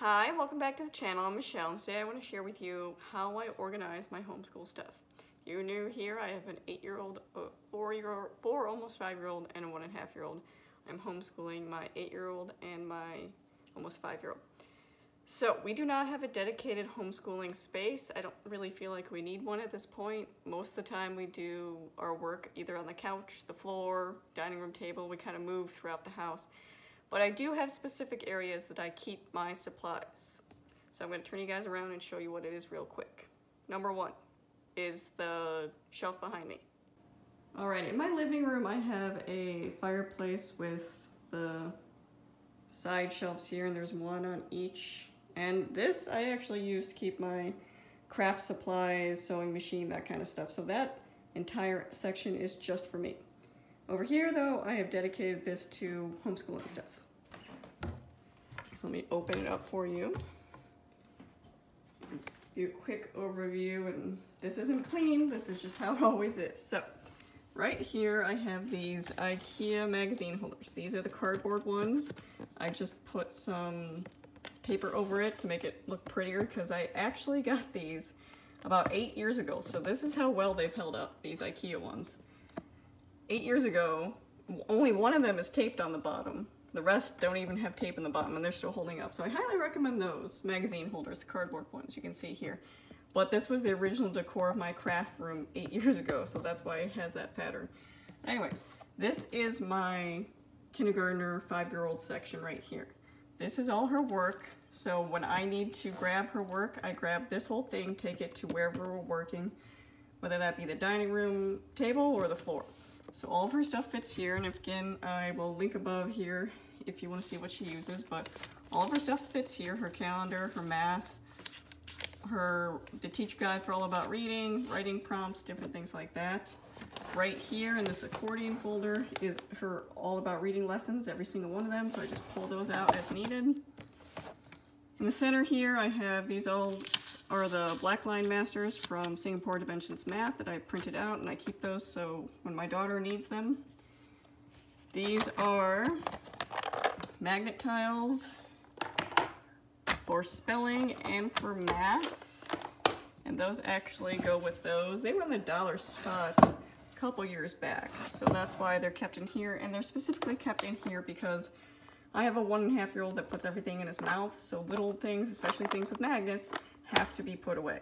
Hi, welcome back to the channel. I'm Michelle and today I want to share with you how I organize my homeschool stuff. If You're new here, I have an eight-year-old, a four-year-old, four almost five-year-old, and a one and a half-year-old. I'm homeschooling my eight-year-old and my almost five-year-old. So we do not have a dedicated homeschooling space. I don't really feel like we need one at this point. Most of the time we do our work either on the couch, the floor, dining room table. We kind of move throughout the house. But I do have specific areas that I keep my supplies. So I'm going to turn you guys around and show you what it is real quick. Number one is the shelf behind me. All right, in my living room I have a fireplace with the side shelves here and there's one on each. And this I actually use to keep my craft supplies, sewing machine, that kind of stuff. So that entire section is just for me. Over here though, I have dedicated this to homeschooling stuff. So let me open it up for you. Do a quick overview, and this isn't clean, this is just how it always is. So, right here I have these IKEA magazine holders. These are the cardboard ones. I just put some paper over it to make it look prettier because I actually got these about eight years ago. So this is how well they've held up, these IKEA ones. Eight years ago, only one of them is taped on the bottom, the rest don't even have tape in the bottom and they're still holding up. So I highly recommend those magazine holders, the cardboard ones you can see here. But this was the original decor of my craft room eight years ago, so that's why it has that pattern. Anyways, this is my kindergartner five-year-old section right here. This is all her work, so when I need to grab her work, I grab this whole thing, take it to wherever we're working, whether that be the dining room table or the floor. So all of her stuff fits here, and again, I will link above here if you want to see what she uses, but all of her stuff fits here, her calendar, her math, her the teach guide for all about reading, writing prompts, different things like that. Right here in this accordion folder is her all about reading lessons, every single one of them, so I just pull those out as needed. In the center here, I have these all are the Blackline Masters from Singapore Dimensions Math that I printed out and I keep those so when my daughter needs them. These are magnet tiles for spelling and for math. And those actually go with those. They were in the dollar spot a couple years back. So that's why they're kept in here. And they're specifically kept in here because I have a one and a half year old that puts everything in his mouth. So little things, especially things with magnets, have to be put away.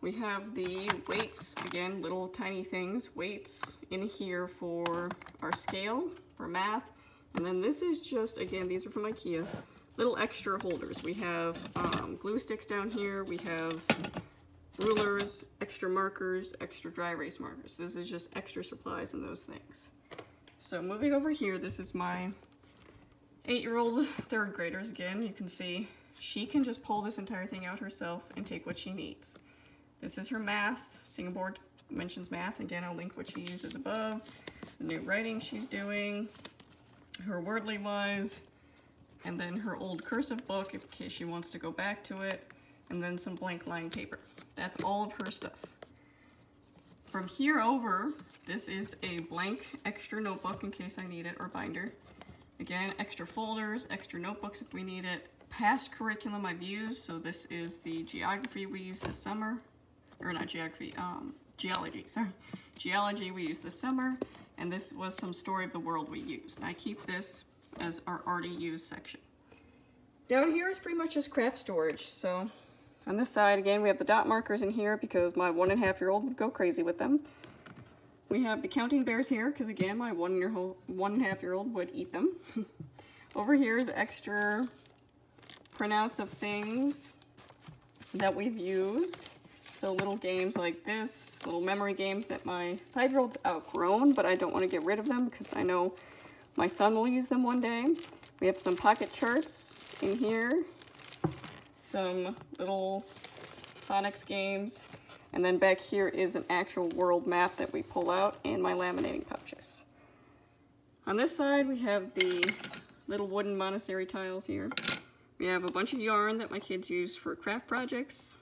We have the weights, again, little tiny things, weights in here for our scale, for math. And then this is just, again, these are from Ikea, little extra holders. We have um, glue sticks down here, we have rulers, extra markers, extra dry erase markers. This is just extra supplies and those things. So moving over here, this is my eight-year-old third graders again. You can see she can just pull this entire thing out herself and take what she needs. This is her math. Singapore Dimensions math. Again, I'll link what she uses above. The new writing she's doing, her wordly wise, and then her old cursive book in case she wants to go back to it, and then some blank line paper. That's all of her stuff. From here over, this is a blank extra notebook in case I need it, or binder. Again, extra folders, extra notebooks if we need it, past curriculum I've used. So this is the geography we used this summer, or not geography, um, geology, sorry. Geology we used this summer, and this was some story of the world we used. And I keep this as our already used section. Down here is pretty much just craft storage. So on this side, again, we have the dot markers in here because my one and a half year old would go crazy with them. We have the counting bears here because again, my one, year old, one and a half year old would eat them. Over here is extra printouts of things that we've used. So little games like this, little memory games that my five-year-old's outgrown, but I don't want to get rid of them because I know my son will use them one day. We have some pocket charts in here, some little phonics games, and then back here is an actual world map that we pull out and my laminating pouches. On this side, we have the little wooden Montessori tiles here. We have a bunch of yarn that my kids use for craft projects.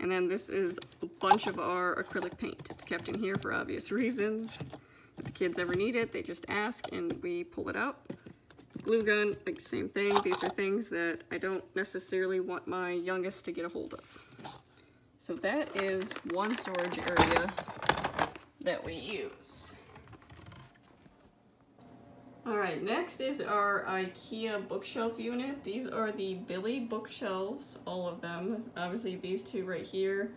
And then this is a bunch of our acrylic paint. It's kept in here for obvious reasons. If the kids ever need it, they just ask and we pull it out. glue gun, like same thing. These are things that I don't necessarily want my youngest to get a hold of. So that is one storage area that we use. All right, next is our IKEA bookshelf unit. These are the Billy bookshelves, all of them. Obviously these two right here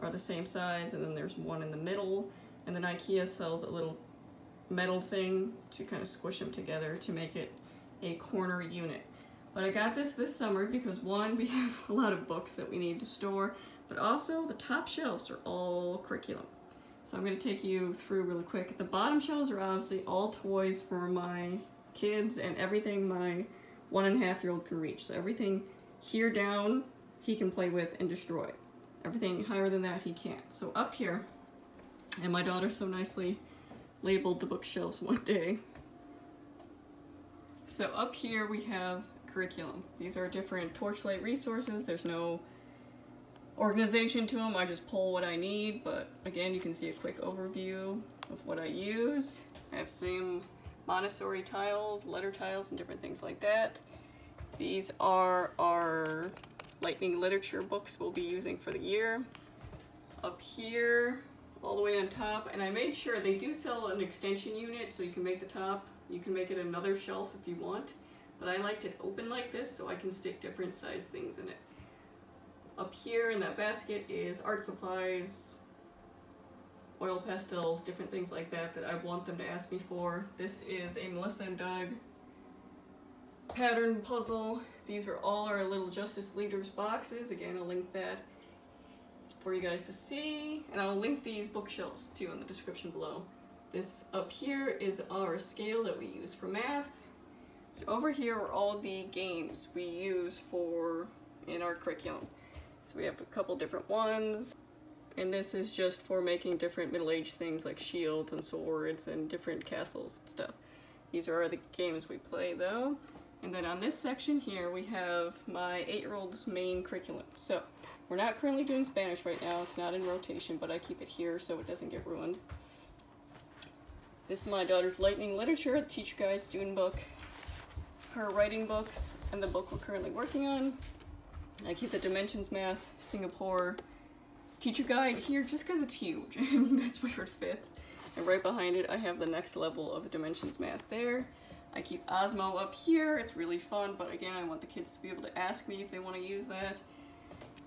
are the same size and then there's one in the middle. And then IKEA sells a little metal thing to kind of squish them together to make it a corner unit. But I got this this summer because one, we have a lot of books that we need to store, but also the top shelves are all curriculum. So I'm going to take you through really quick. The bottom shelves are obviously all toys for my kids and everything my one and a half year old can reach. So everything here down he can play with and destroy. Everything higher than that he can't. So up here, and my daughter so nicely labeled the bookshelves one day. So up here we have curriculum. These are different Torchlight resources. There's no organization to them. I just pull what I need, but again, you can see a quick overview of what I use. I have some Montessori tiles, letter tiles, and different things like that. These are our lightning literature books we'll be using for the year. Up here, all the way on top, and I made sure they do sell an extension unit, so you can make the top, you can make it another shelf if you want, but I liked it open like this so I can stick different size things in it. Up here in that basket is art supplies, oil pastels, different things like that that I want them to ask me for. This is a Melissa and Doug pattern puzzle. These are all our little Justice Leaders boxes. Again, I'll link that for you guys to see. And I'll link these bookshelves too in the description below. This up here is our scale that we use for math. So over here are all the games we use for in our curriculum. So we have a couple different ones. And this is just for making different middle-aged things like shields and swords and different castles and stuff. These are the games we play though. And then on this section here we have my eight-year-old's main curriculum. So we're not currently doing Spanish right now, it's not in rotation, but I keep it here so it doesn't get ruined. This is my daughter's Lightning Literature, the teacher guide student book, her writing books, and the book we're currently working on. I keep the Dimensions Math Singapore teacher guide here just because it's huge and that's where it fits. And right behind it I have the next level of Dimensions Math there. I keep Osmo up here, it's really fun, but again I want the kids to be able to ask me if they want to use that.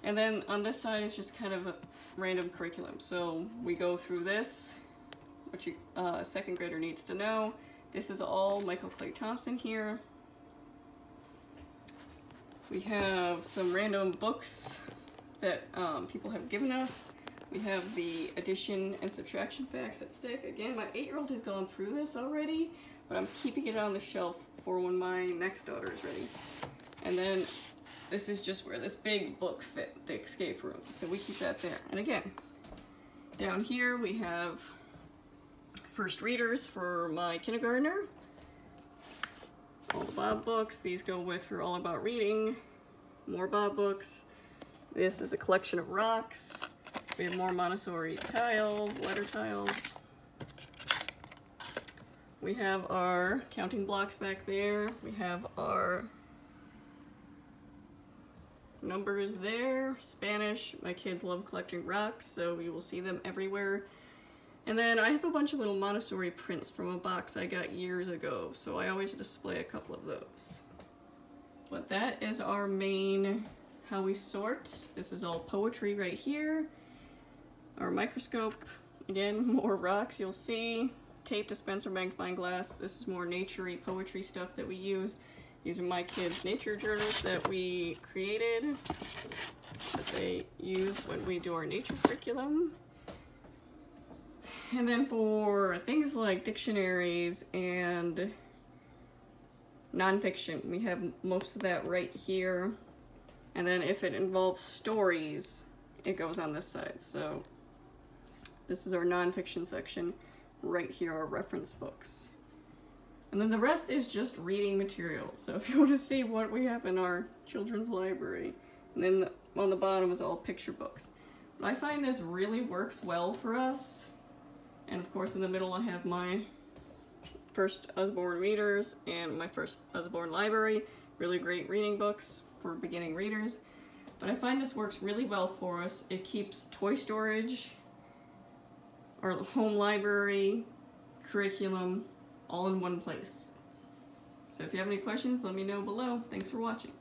And then on this side it's just kind of a random curriculum. So we go through this, you uh, second grader needs to know. This is all Michael Clay Thompson here. We have some random books that um, people have given us. We have the addition and subtraction facts that stick. Again, my eight-year-old has gone through this already, but I'm keeping it on the shelf for when my next daughter is ready. And then this is just where this big book fit, the escape room. So we keep that there. And again, down here we have first readers for my kindergartner all the Bob books. These go with her All About Reading. More Bob books. This is a collection of rocks. We have more Montessori tiles, letter tiles. We have our counting blocks back there. We have our numbers there. Spanish. My kids love collecting rocks, so you will see them everywhere. And then I have a bunch of little Montessori prints from a box I got years ago, so I always display a couple of those. But that is our main how we sort. This is all poetry right here. Our microscope, again, more rocks you'll see. Tape dispenser, magnifying glass. This is more naturey poetry stuff that we use. These are my kids' nature journals that we created that they use when we do our nature curriculum. And then for things like dictionaries and nonfiction, we have most of that right here. And then if it involves stories, it goes on this side. So this is our nonfiction section. Right here are reference books. And then the rest is just reading materials. So if you want to see what we have in our children's library, and then on the bottom is all picture books. But I find this really works well for us and of course in the middle I have my first Usborne readers and my first Usborne library. Really great reading books for beginning readers. But I find this works really well for us. It keeps toy storage, our home library, curriculum, all in one place. So if you have any questions, let me know below. Thanks for watching.